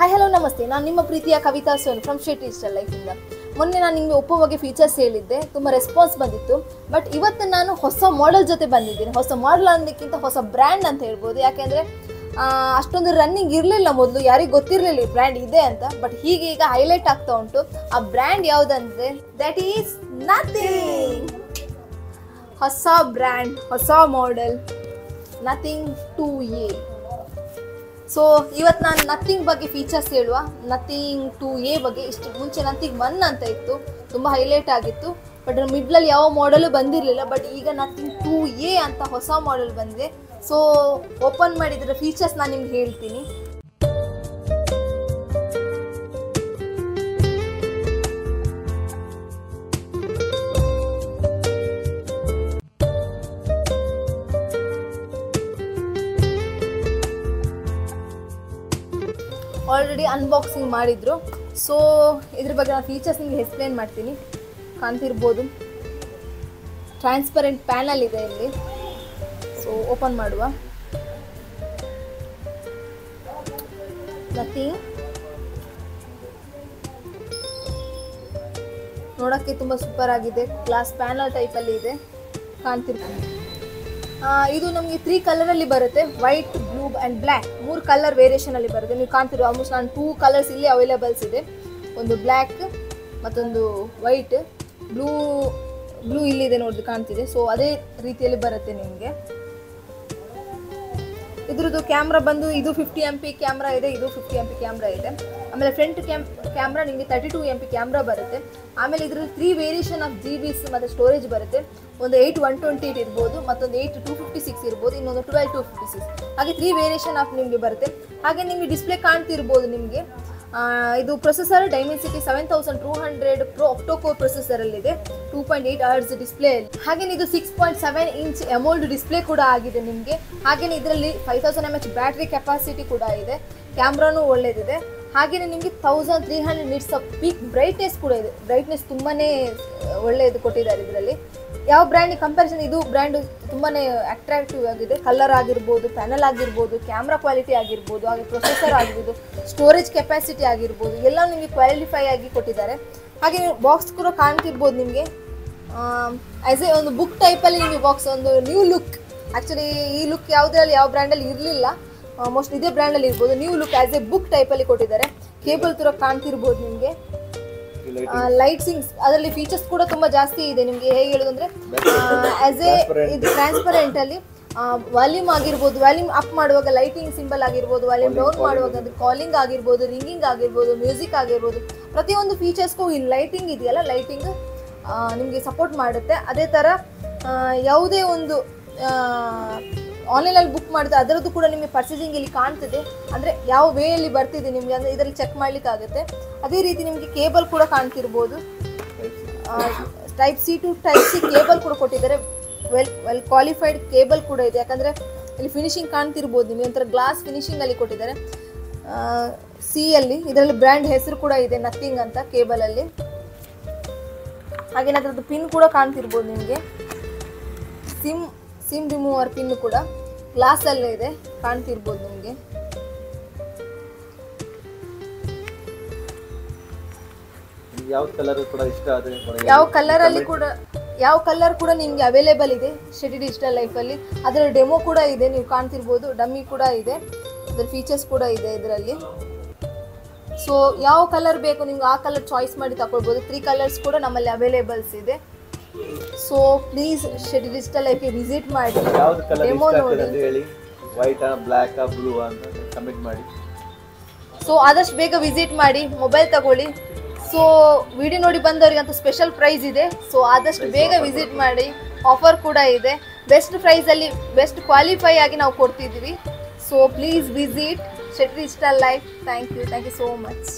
Hi hello ನಮಸ್ತೆ. ನಾನು ನಿಮ್ಮ ಪ್ರೀತಿಯ ಕವಿತಾ ಸೋನ್ ಫ್ರಮ್ ಸ್ಟೇಟ್ ಡಿಜಿಟಲ್ ಲೈಫಿಂದ ಮೊನ್ನೆ ನಾನು ನಿಮಗೆ ಒಪ್ಪೋ ಬಗ್ಗೆ ಫೀಚರ್ಸ್ ಹೇಳಿದ್ದೆ. ತುಂಬ ರೆಸ್ಪಾನ್ಸ್ ಬಂದಿತ್ತು. ಬಟ್ ಇವತ್ತು ನಾನು ಹೊಸ ಮಾಡೆಲ್ ಜೊತೆ ಬಂದಿದ್ದೀನಿ. ಹೊಸ ಮಾಡೆಲ್ ಅನ್ನೋದಕ್ಕಿಂತ ಹೊಸ ಬ್ರ್ಯಾಂಡ್ ಅಂತ ಹೇಳ್ಬೋದು. ಯಾಕೆಂದರೆ ಅಷ್ಟೊಂದು ರನ್ನಿಂಗ್ ಇರಲಿಲ್ಲ ಮೊದಲು. ಯಾರಿಗೂ ಗೊತ್ತಿರಲಿಲ್ಲ ಈ ಬ್ರ್ಯಾಂಡ್ ಇದೆ ಅಂತ. ಬಟ್ ಹೀಗೆ ಈಗ ಹೈಲೈಟ್ ಆಗ್ತಾ ಉಂಟು. ಆ ಬ್ರ್ಯಾಂಡ್ ಯಾವುದಂದ್ರೆ ದ್ಯಾಟ್ ಈಸ್ ನಥಿಂಗ್ ಹೊಸ ಬ್ರ್ಯಾಂಡ್ ಹೊಸ model nothing to a so ಇವತ್ತು ನಾನು ನಥಿಂಗ್ ಬಗ್ಗೆ ಫೀಚರ್ಸ್ ಹೇಳುವ. ನಥಿಂಗ್ ಟು ಎ ಬಗ್ಗೆ. ಇಷ್ಟು ಮುಂಚೆ ನಥಿಂಗ್ ಒನ್ ಅಂತ ಇತ್ತು. ತುಂಬ ಹೈಲೈಟ್ ಆಗಿತ್ತು. ಬಟ್ ಮಿಡ್ಲಲ್ಲಿ ಯಾವ ಮಾಡೆಲು ಬಂದಿರಲಿಲ್ಲ. ಬಟ್ ಈಗ ನಥಿಂಗ್ ಟೂ ಎ ಅಂತ ಹೊಸ ಮಾಡೆಲ್ ಬಂದಿದೆ. ಸೊ ಓಪನ್ ಮಾಡಿದ್ರೆ ಫೀಚರ್ಸ್ ನಾನು ನಿಮ್ಗೆ ಹೇಳ್ತೀನಿ. ಆಲ್ರೆಡಿ ಅನ್ಬಾಕ್ಸಿಂಗ್ ಮಾಡಿದ್ರು. ಸೊ ಇದ್ರ ಬಗ್ಗೆ ನಾನು ಫೀಚರ್ಸ್ ನಿಮಗೆ ಎಕ್ಸ್ಪ್ಲೇನ್ ಮಾಡ್ತೀನಿ. ಕಾಣ್ತಿರ್ಬೋದು. ಟ್ರಾನ್ಸ್ಪರೆಂಟ್ ಪ್ಯಾನಲ್ ಇದೆ ಇಲ್ಲಿ. ಸೊ ಓಪನ್ ಮಾಡುವ. ನಥಿಂಗ್ ನೋಡೋಕ್ಕೆ ತುಂಬ ಸೂಪರ್ ಆಗಿದೆ. ಗ್ಲಾಸ್ ಪ್ಯಾನಲ್ ಟೈಪಲ್ಲಿ ಇದೆ. ಕಾಣ್ತಿರ್ಬೋದು. ಆ, ಇದು ನಮಗೆ ತ್ರೀ ಅಲ್ಲಿ ಬರುತ್ತೆ. ವೈಟ್ ಬ್ಲೂ ಅಂಡ್ ಬ್ಲಾಕ್ ಮೂರು ಕಲರ್ ವೇರಿಯೇಷನ್ ಅಲ್ಲಿ ಬರುತ್ತೆ. ನೀವು ಕಾಣ್ತಿರೋ ಆಲ್ಮೋಸ್ಟ್ ನಾನು ಟೂ ಕಲರ್ಸ್ ಇಲ್ಲಿ ಅವೈಲೇಬಲ್ಸ್ ಇದೆ. ಒಂದು ಬ್ಲ್ಯಾಕ್ ಮತ್ತೊಂದು ವೈಟ್ ಬ್ಲೂ ಬ್ಲೂ ಇಲ್ಲಿದೆ ನೋಡಿದ್ರೆ ಕಾಣ್ತಿದೆ. ಸೊ ಅದೇ ರೀತಿಯಲ್ಲಿ ಬರುತ್ತೆ ನಿಮಗೆ. ಇದ್ರದ್ದು ಕ್ಯಾಮ್ರಾ ಬಂದು ಇದು ಫಿಫ್ಟಿ ಎಂ ಪಿ ಕ್ಯಾಮ್ರಾ ಇದೆ, ಇದು ಫಿಫ್ಟಿ ಎಂ ಪಿ ಕ್ಯಾಮ್ರಾ ಇದೆ. ಆಮೇಲೆ ಫ್ರಂಟ್ ಕ್ಯಾಮ್ ಕ್ಯಾಮ್ರಾ ನಿಮಗೆ thirty two M P camera ಬರುತ್ತೆ. ಆಮೇಲೆ ಇದರಲ್ಲಿ ತ್ರೀ ವೇರಿಯೇಷನ್ ಆಫ್ ಜಿ ಬಿಸ್ ಮತ್ತು ಸ್ಟೋರೇಜ್ ಬರುತ್ತೆ. ಒಂದು ಏಯ್ಟ್ ಒನ್ ಟ್ವೆಂಟಿ ಏಟ್ ಇರ್ಬೋದು, ಮತ್ತೊಂದು ಏಯ್ಟ್ ಟು ಫಿಫ್ಟಿ ಸಿಕ್ಸ್ ಇರ್ಬೋದು, ಇನ್ನೊಂದು ಟ್ವೆಲ್ ಟು ಫಿಫ್ಟಿ ಸಿಕ್ಸ್ ಹಾಗೆ ತ್ರೀ ವೇರಿಯೇಷನ್ ಆಫ್ ನಿಮಗೆ ಬರುತ್ತೆ. ಹಾಗೆ ನಿಮಗೆ ಡಿಸ್ಪ್ಲೇ ಕಾಣ್ತಿರ್ಬೋದು ನಿಮಗೆ. ಇದು processor Dimensity seven thousand two hundred pro ಅಲ್ಲಿ ಪ್ರೊಸೆಸರಲ್ಲಿದೆ two point eight hours display ಹಾಗೆಯೇ ಇದು six point seven inch AMOLED display ಕೂಡ ಆಗಿದೆ ನಿಮಗೆ. ಹಾಗೆಯೇ ಇದರಲ್ಲಿ five thousand M H battery capacity ಕೂಡ ಇದೆ. ಕ್ಯಾಮ್ರಾನು ಒಳ್ಳೇದಿದೆ. ಹಾಗೆಯೇ ನಿಮಗೆ thousand three hundred nits peak brightness ಕೂಡ ಇದೆ. ಬ್ರೈಟ್ನೆಸ್ ತುಂಬಾ ಒಳ್ಳೆಯದು ಕೊಟ್ಟಿದ್ದಾರೆ ಇದರಲ್ಲಿ. ಯಾವ ಬ್ರ್ಯಾಂಡ್ ಕಂಪ್ಯಾರಿಸನ್ ಇದು ಬ್ರ್ಯಾಂಡ್ ತುಂಬಾ ಅಟ್ರಾಕ್ಟಿವ್ ಆಗಿದೆ. ಕಲರ್ ಆಗಿರ್ಬೋದು ಪ್ಯಾನಲ್ ಆಗಿರ್ಬೋದು ಕ್ಯಾಮ್ರಾ ಕ್ವಾಲಿಟಿ ಆಗಿರ್ಬೋದು, ಹಾಗೆ ಪ್ರೊಸೆಸರ್ ಆಗಿರ್ಬೋದು ಸ್ಟೋರೇಜ್ ಕೆಪಾಸಿಟಿ ಆಗಿರ್ಬೋದು, ಎಲ್ಲ ನಿಮಗೆ ಕ್ವಾಲಿಫೈ ಆಗಿ ಕೊಟ್ಟಿದ್ದಾರೆ. ಹಾಗೆ ಬಾಕ್ಸ್ ಕೂಡ ಕಾಣ್ತಿರ್ಬೋದು ನಿಮಗೆ. ಆ್ಯಸ್ ಎ ಒಂದು ಬುಕ್ ಟೈಪಲ್ಲಿ ನಿಮಗೆ ಬಾಕ್ಸ್ ಒಂದು ನ್ಯೂ ಲುಕ್ ಆ್ಯಕ್ಚುಲಿ ಈ ಲುಕ್ ಯಾವುದ್ರಲ್ಲಿ, ಯಾವ ಬ್ರ್ಯಾಂಡಲ್ಲಿ ಇರಲಿಲ್ಲ. ಮೋಸ್ಟ್ ಇದೇ ಬ್ರ್ಯಾಂಡಲ್ಲಿ ಇರ್ಬೋದು. New look as a book ಟೈಪಲ್ಲಿ ಕೊಟ್ಟಿದ್ದಾರೆ. ಕೇಬಲ್ ತುರ ಕಾಣ್ತಿರ್ಬೋದು ನಿಮಗೆ. ಲೈಟ್ಸಿಂಗ್ಸ್ ಅದರಲ್ಲಿ ಫೀಚರ್ಸ್ ಕೂಡ ತುಂಬಾ ಜಾಸ್ತಿ ಇದೆ. ನಿಮಗೆ ಹೇಗೆ ಹೇಳೋದಂದ್ರೆ ಆಸ್ ಎ ಇದು ಟ್ರಾನ್ಸ್ಪರೆಂಟ್ ಅಲ್ಲಿ ವಾಲ್ಯೂಮ್ ಆಗಿರ್ಬೋದು ವಾಲ್ಯೂಮ್ ಅಪ್ ಮಾಡುವಾಗ ಲೈಟಿಂಗ್ ಸಿಂಬಲ್ ಆಗಿರ್ಬೋದು ವಾಲ್ಯೂಮ್ ಡೌನ್ ಮಾಡುವಾಗ ಅದು ಕಾಲಿಂಗ್ ಆಗಿರ್ಬೋದು ರಿಂಗಿಂಗ್ ಆಗಿರ್ಬೋದು ಮ್ಯೂಸಿಕ್ ಆಗಿರ್ಬೋದು ಪ್ರತಿಯೊಂದು ಫೀಚರ್ಸ್ಗೂ ಈ ಲೈಟಿಂಗ್ ಇದೆಯಲ್ಲ? ಲೈಟಿಂಗ್ ನಿಮಗೆ ಸಪೋರ್ಟ್ ಮಾಡುತ್ತೆ. ಅದೇ ಥರ ಯಾವುದೇ ಒಂದು ಆನ್ಲೈನಲ್ಲಿ ಬುಕ್ ಮಾಡಿದ್ರೆ ಅದರದ್ದು ಕೂಡ ನಿಮಗೆ ಪರ್ಚೇಸಿಂಗ್ ಇಲ್ಲಿ ಕಾಣ್ತಿದೆ. ಅಂದರೆ ಯಾವ ವೇಯಲ್ಲಿ ಬರ್ತಿದೆ ನಿಮಗೆ? ಅಂದರೆ ಇದರಲ್ಲಿ ಚೆಕ್ ಮಾಡಲಿಕ್ಕಾಗುತ್ತೆ ಅದೇ ರೀತಿ ನಿಮಗೆ ಕೇಬಲ್ ಕೂಡ ಕಾಣ್ತಿರ್ಬೋದು. Type C to type C cable ಕೂಡ ಕೊಟ್ಟಿದ್ದಾರೆ. ವೆಲ್ ವೆಲ್ ಕ್ವಾಲಿಫೈಡ್ ಕೇಬಲ್ ಕೂಡ ಇದೆ. ಯಾಕಂದರೆ ಇಲ್ಲಿ ಫಿನಿಶಿಂಗ್ ಕಾಣ್ತಿರ್ಬೋದು ನಿಮಗೆ. ಒಂಥರ ಗ್ಲಾಸ್ ಫಿನಿಶಿಂಗ್ ಅಲ್ಲಿ ಕೊಟ್ಟಿದ್ದಾರೆ. ಸಿ ಅಲ್ಲಿ. ಇದರಲ್ಲಿ ಬ್ರ್ಯಾಂಡ್ ಹೆಸರು ಕೂಡ ಇದೆ ನಥಿಂಗ್ ಅಂತ ಕೇಬಲಲ್ಲಿ ಹಾಗೇನಾದ್ರದ್ದು ಪಿನ್ ಕೂಡ ಕಾಣ್ತಿರ್ಬೋದು ನಿಮಗೆ. ಸಿಮ್ ಸಿಮ್ ರಿಮೂವರ್ ಪಿನ್ ಕೂಡ. ಗ್ಲಾಸ್ ಅಲ್ಲೇ ಇದೆ ಕಾಣ್ತಿರ್ಬೋದು ನಿಮಗೆ. ಯಾವ ಕಲರ್ ಕೂಡ ಇಷ್ಟ ಆದ್ರೆ ಯಾವ ಕಲರ್ ಅಲ್ಲಿ ಕೂಡ ಯಾವ ಕಲರ್ ಕೂಡ ನಿಮ್ಗೆ ಅವೈಲೇಬಲ್ ಇದೆ ಶೆಡಿ ಡಿಜಿಟಲ್ ಲೈಫಲ್ಲಿ ಅದರ ಡೆಮೋ ಕೂಡ ಇದೆ ನೀವು ಕಾಣ್ತಿರ್ಬೋದು ಡಮ್ಮಿ ಕೂಡ ಇದೆ ಅದರ ಫೀಚರ್ಸ್ ಕೂಡ ಇದೆ ಇದರಲ್ಲಿ. ಸೊ ಯಾವ ಕಲರ್ ಬೇಕು ನಿಮ್ಗೆ ಆ ಕಲರ್ ಚಾಯ್ಸ್ ಮಾಡಿ ತಗೊಳ್ಬೋದು ತ್ರೀ ಕಲರ್ಸ್ ಕೂಡ ನಮ್ಮಲ್ಲಿ ಅವೈಲೇಬಲ್ಸ್ ಇದೆ. ಸೊ ಪ್ಲೀಸ್ ಶೆಡ್ ಡಿಜಿಟಲ್ ಲೈಫ್ಗೆ ವಿಸಿಟ್ ಮಾಡಿ ಯಾವ್ದು ಕಲರ್ ಡೆಮೋ ಇಷ್ಟ ಆಗ್ತದೆ ನೋಡಿ. ಆ ಹೇಳಿ ವೈಟಾ ಬ್ಲ್ಯಾಕಾ ಬ್ಲೂ ಅಂತ ಕಮೆಂಟ್ ಮಾಡಿ. ಸೊ ಆದಷ್ಟು ಬೇಗ ವಿಸಿಟ್ ಮಾಡಿ ಮೊಬೈಲ್ ತಗೊಳ್ಳಿ. ಸೊ ವಿಡಿಯೋ ನೋಡಿ ಬಂದವರಿಗಂತೂ ಸ್ಪೆಷಲ್ ಪ್ರೈಸ್ ಇದೆ. ಸೊ ಆದಷ್ಟು ಬೇಗ ವಿಸಿಟ್ ಮಾಡಿ ಆಫರ್ ಕೂಡ ಇದೆ. ಬೆಸ್ಟ್ ಪ್ರೈಸಲ್ಲಿ ಬೆಸ್ಟ್ ಕ್ವಾಲಿಫೈ ಆಗಿ ನಾವು ಕೊಡ್ತಿದ್ದೀವಿ. ಸೊ ಪ್ಲೀಸ್ ವಿಸಿಟ್ ಶೆಟ್ರಿ ಇಷ್ಟ life thank you thank you so much